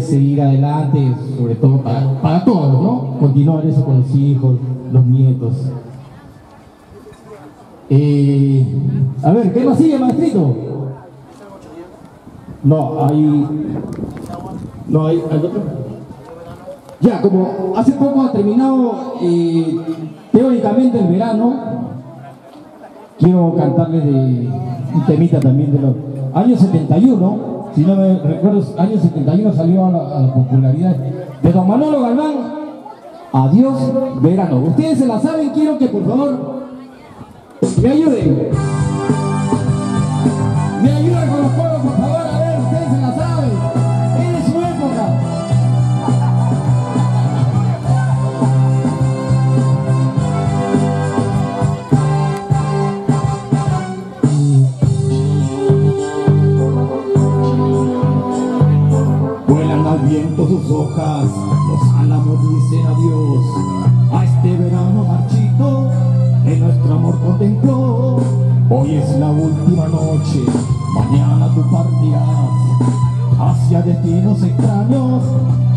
seguir adelante, sobre todo para, para todos, ¿no? Continuar eso con los hijos, los nietos. Eh, a ver, ¿qué más sigue, maestrito? No, hay... No, hay... ¿hay otro? Ya, como hace poco ha terminado eh, teóricamente el verano, quiero cantarles de un temita también de los años 71, si no me recuerdo, años 71 salió a la, a la popularidad de Don Manolo Galván, Adiós Verano. Ustedes se la saben, quiero que por favor me ayuden. Viento sus hojas, los álamos dicen adiós a este verano marchito que nuestro amor contempló. Hoy es la última noche, mañana tú partirás hacia destinos extraños.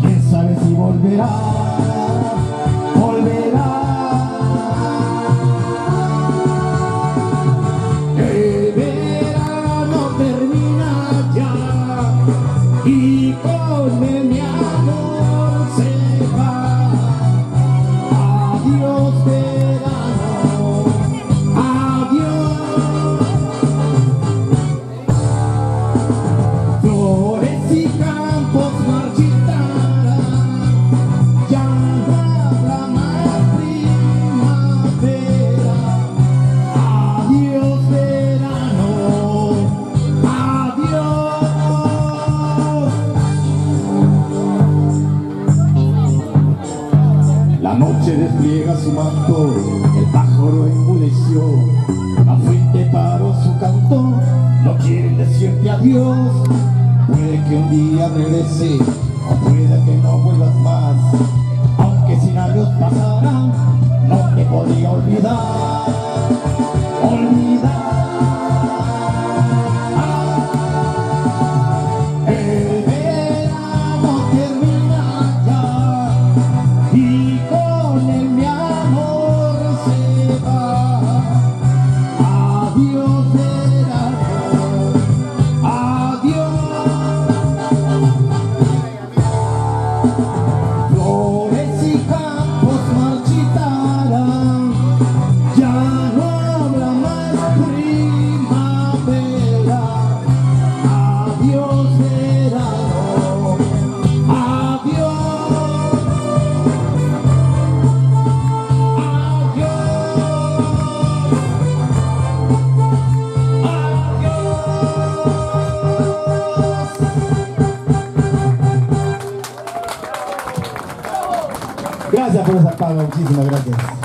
Quién sabe si volverás. Y él mi amor Noche despliega su manto, el pájaro enmudeció, la fuente paró su canto, no quiere decirte adiós. Puede que un día regrese, o puede que no vuelvas más, aunque cien años pasarán, no te olvidar, olvidar. Gracias por esa paga, muchísimas gracias.